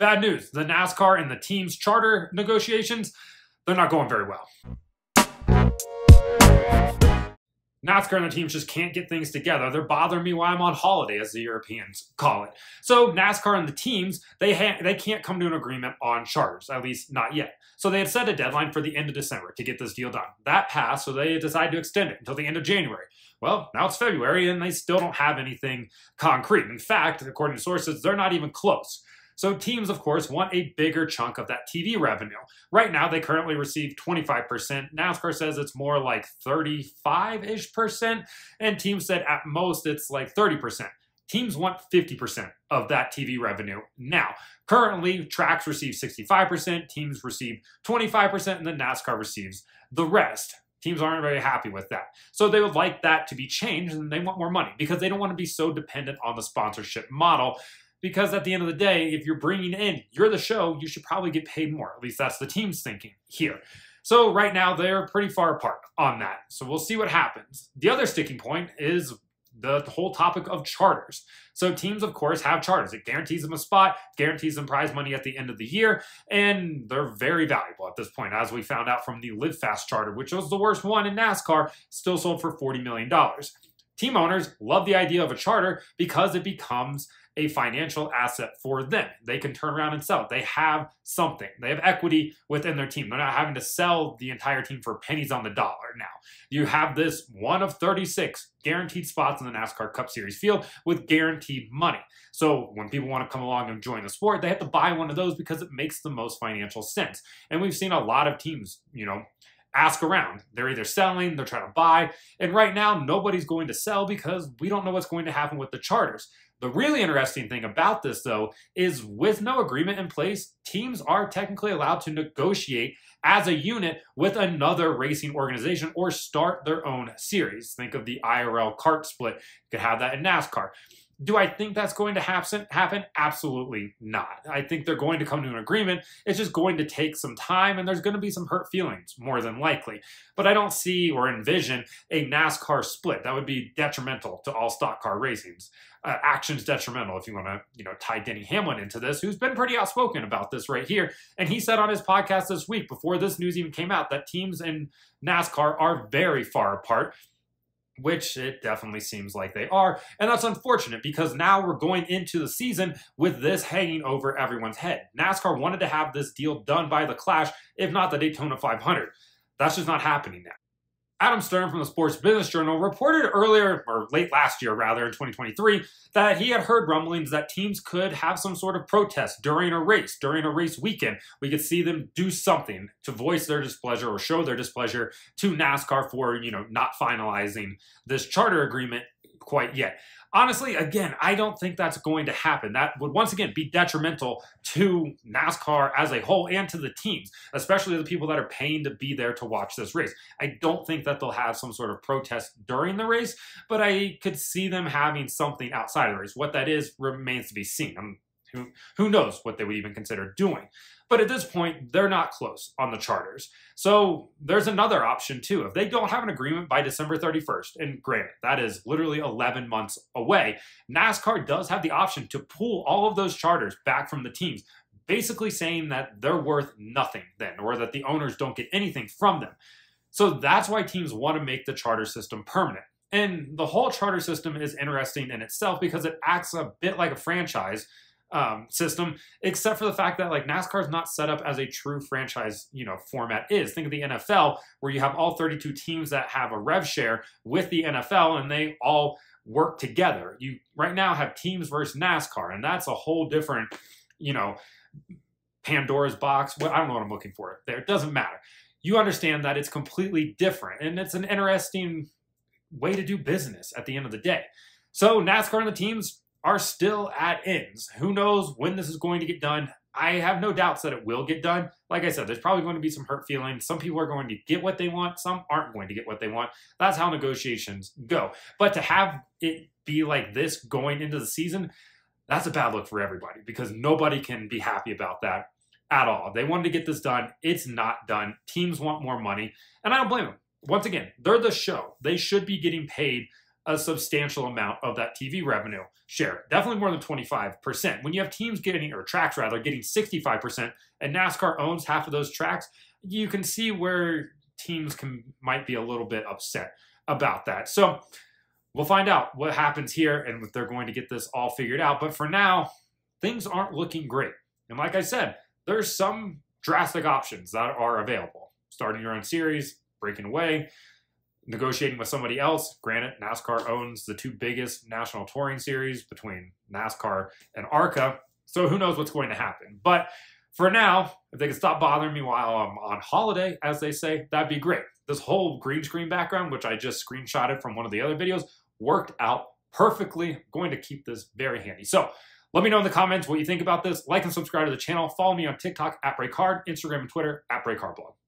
Bad news the NASCAR and the team's charter negotiations, they're not going very well. NASCAR and the teams just can't get things together. They're bothering me while I'm on holiday, as the Europeans call it. So NASCAR and the teams, they they can't come to an agreement on charters, at least not yet. So they had set a deadline for the end of December to get this deal done. That passed, so they decided to extend it until the end of January. Well, now it's February, and they still don't have anything concrete. In fact, according to sources, they're not even close. So teams, of course, want a bigger chunk of that TV revenue. Right now, they currently receive 25%. NASCAR says it's more like 35-ish percent, and teams said at most it's like 30%. Teams want 50% of that TV revenue now. Currently, tracks receive 65%, teams receive 25%, and then NASCAR receives the rest. Teams aren't very happy with that. So they would like that to be changed and they want more money because they don't want to be so dependent on the sponsorship model because at the end of the day, if you're bringing in, you're the show, you should probably get paid more. At least that's the team's thinking here. So right now, they're pretty far apart on that. So we'll see what happens. The other sticking point is the, whole topic of charters. So teams, of course, have charters. It guarantees them a spot, guarantees them prize money at the end of the year, and they're very valuable at this point, as we found out from the Live Fast charter, which was the worst one in NASCAR, still sold for $40 million. Team owners love the idea of a charter because it becomes a financial asset for them. They can turn around and sell. They have something. They have equity within their team. They're not having to sell the entire team for pennies on the dollar now. You have this one of 36 guaranteed spots in the NASCAR Cup Series field with guaranteed money. So when people want to come along and join the sport, they have to buy one of those because it makes the most financial sense. And we've seen a lot of teams, you know, ask around. They're either selling, they're trying to buy, and right now nobody's going to sell because we don't know what's going to happen with the charters. The really interesting thing about this, though, is with no agreement in place, teams are technically allowed to negotiate as a unit with another racing organization or start their own series. Think of the IRL CART split. You could have that in NASCAR. Do I think that's going to happen? Happen? Absolutely not. I think they're going to come to an agreement. It's just going to take some time, and there's going to be some hurt feelings, more than likely. But I don't see or envision a NASCAR split. That would be detrimental to all stock car racings. Uh, actions detrimental, if you want to, you know, tie Denny Hamlin into this, who's been pretty outspoken about this right here. And he said on his podcast this week, before this news even came out, that teams in NASCAR are very far apart which it definitely seems like they are. And that's unfortunate because now we're going into the season with this hanging over everyone's head. NASCAR wanted to have this deal done by the Clash, if not the Daytona 500. That's just not happening now. Adam Stern from the Sports Business Journal reported earlier, or late last year rather, in 2023, that he had heard rumblings that teams could have some sort of protest during a race, during a race weekend. We could see them do something to voice their displeasure or show their displeasure to NASCAR for, you know, not finalizing this charter agreement quite yet. Honestly, again, I don't think that's going to happen. That would once again be detrimental to NASCAR as a whole and to the teams, especially the people that are paying to be there to watch this race. I don't think that they'll have some sort of protest during the race, but I could see them having something outside of the race. What that is remains to be seen. I'm who, who knows what they would even consider doing. But at this point, they're not close on the charters. So there's another option too. If they don't have an agreement by December 31st, and granted, that is literally 11 months away, NASCAR does have the option to pull all of those charters back from the teams, basically saying that they're worth nothing then, or that the owners don't get anything from them. So that's why teams want to make the charter system permanent. And the whole charter system is interesting in itself because it acts a bit like a franchise um, system, except for the fact that like NASCAR is not set up as a true franchise, you know, format is. Think of the NFL, where you have all 32 teams that have a rev share with the NFL, and they all work together. You right now have teams versus NASCAR, and that's a whole different, you know, Pandora's box. Well, I don't know what I'm looking for there. It doesn't matter. You understand that it's completely different, and it's an interesting way to do business at the end of the day. So NASCAR and the teams are still at ends. Who knows when this is going to get done? I have no doubts that it will get done. Like I said, there's probably going to be some hurt feelings. Some people are going to get what they want, some aren't going to get what they want. That's how negotiations go. But to have it be like this going into the season, that's a bad look for everybody because nobody can be happy about that at all. They wanted to get this done. It's not done. Teams want more money, and I don't blame them. Once again, they're the show. They should be getting paid a substantial amount of that TV revenue share, definitely more than 25%. When you have teams getting, or tracks rather, getting 65%, and NASCAR owns half of those tracks, you can see where teams can might be a little bit upset about that. So we'll find out what happens here and if they're going to get this all figured out. But for now, things aren't looking great. And like I said, there's some drastic options that are available. Starting your own series, breaking away, negotiating with somebody else. Granted, NASCAR owns the two biggest national touring series between NASCAR and ARCA. So who knows what's going to happen. But for now, if they can stop bothering me while I'm on holiday, as they say, that'd be great. This whole green screen background, which I just screenshotted from one of the other videos, worked out perfectly. I'm going to keep this very handy. So let me know in the comments what you think about this. Like and subscribe to the channel. Follow me on TikTok at BrakeHard, Instagram and Twitter at BrakeHardBlog.